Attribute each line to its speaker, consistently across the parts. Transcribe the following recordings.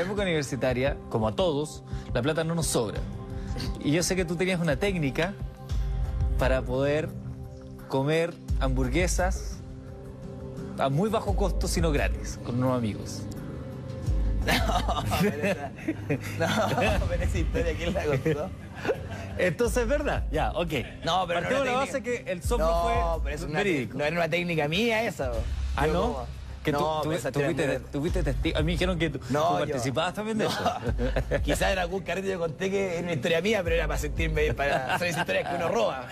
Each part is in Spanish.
Speaker 1: época universitaria, como a todos, la plata no nos sobra. Y yo sé que tú tenías una técnica para poder comer hamburguesas a muy bajo costo, sino gratis, con unos amigos.
Speaker 2: No, pero esa, no, pero esa historia, ¿quién la contó?
Speaker 1: Entonces, ¿verdad? Ya, ok.
Speaker 2: No, pero no
Speaker 1: Partimos
Speaker 2: era
Speaker 1: la base
Speaker 2: técnica.
Speaker 1: que el soplo
Speaker 2: no,
Speaker 1: fue
Speaker 2: pero es una,
Speaker 1: verídico.
Speaker 2: no era una técnica mía esa. bo.
Speaker 1: Ah,
Speaker 2: Yo
Speaker 1: ¿no?
Speaker 2: como-
Speaker 1: Que tú,
Speaker 2: no,
Speaker 1: tú-
Speaker 2: esa
Speaker 1: tú fuiste testigo. A mí me dijeron que tú,
Speaker 2: No,
Speaker 1: tú
Speaker 2: yo-
Speaker 1: participabas también de
Speaker 2: No.
Speaker 1: eso.
Speaker 2: Quizás en algún carrete yo conté que era una historia mía, pero era para sentirme, para hacer esas historias que uno roba.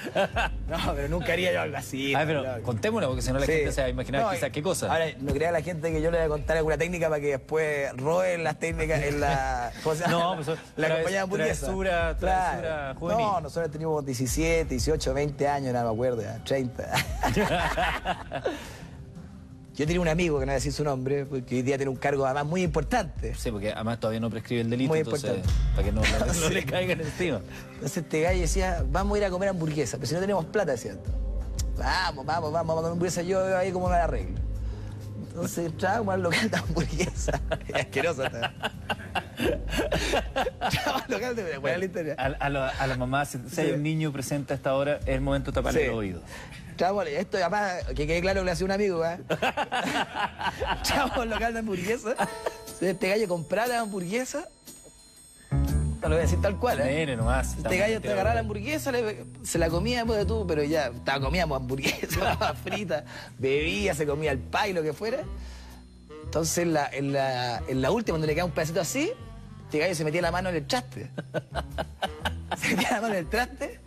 Speaker 2: No, pero nunca haría yo algo así.
Speaker 1: Ay, pero
Speaker 2: no.
Speaker 1: contémosla, porque si no la
Speaker 2: Sí.
Speaker 1: gente se va a imaginar
Speaker 2: No,
Speaker 1: quizás qué cosa.
Speaker 2: Ahora, no crea la gente que yo le voy a contar alguna técnica para que después roben las técnicas en la. ¿cómo se llama?
Speaker 1: No, pues,
Speaker 2: la compañía de hamburguesa.
Speaker 1: travesura- travesura juvenil.
Speaker 2: No, nosotros teníamos 17, 18, 20 años, no me acuerdo, ya, 30. yo tenía un amigo que no voy a decir su nombre, porque hoy día tiene un cargo además muy importante.
Speaker 1: Sí, porque además todavía no prescribe el delito,
Speaker 2: Muy
Speaker 1: entonces,
Speaker 2: importante.
Speaker 1: para que no, no- no
Speaker 2: Sí.
Speaker 1: le caigan encima.
Speaker 2: Entonces este gallo decía, vamos a ir a comer hamburguesa, pero si no tenemos plata, decía. Vamos, vamos, vamos, vamos a comer hamburguesa, yo veo ahí cómo me la arreglo. Entonces entrábamos al local de hamburguesa. Es asqueroso. esta.
Speaker 1: A, a la, a la mamá, si, si hay un niño presente a esta hora, es el momento de taparle
Speaker 2: Sí.
Speaker 1: los oídos.
Speaker 2: Entrábamos, esto además, que quede claro que le hacía un amigo, ¿eh? Al local de hamburguesa. Este gallo compraba la hamburguesa. Te lo voy a decir tal cual, ¿eh?
Speaker 1: Nene nomás.
Speaker 2: Este gallo te agarraba la hamburguesa, le- se la comía después de tú, pero ya estaba, comíamos hamburguesa, fritas, bebía, se comía el pay, lo que fuera. Entonces en la, en la, en la última, donde le quedaba un pedacito así, este gallo se metía la mano en el traste. se metía la mano en el traste.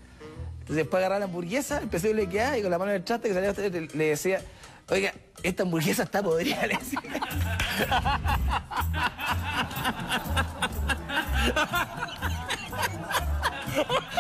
Speaker 2: Después agarraba la hamburguesa, pedacito le quedaba y con la mano en el traste que salía le, le decía, oiga, esta hamburguesa está podrida, le decía.